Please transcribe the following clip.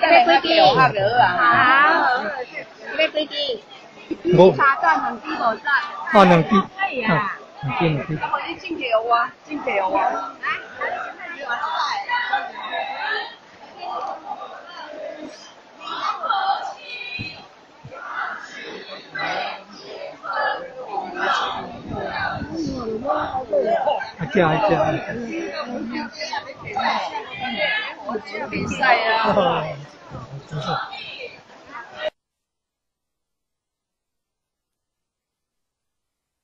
cái quy kỳ hả cái quy kỳ bố cha cho thằng kia bỏ ra à thằng kia ờ, ờ. à thằng kia thằng kia. Ờ, cái này chính kiểu à chính kiểu à Hãy subscribe cho kênh Ghiền Mì Gõ Để không bỏ lỡ những video hấp dẫn 比赛、啊。真是。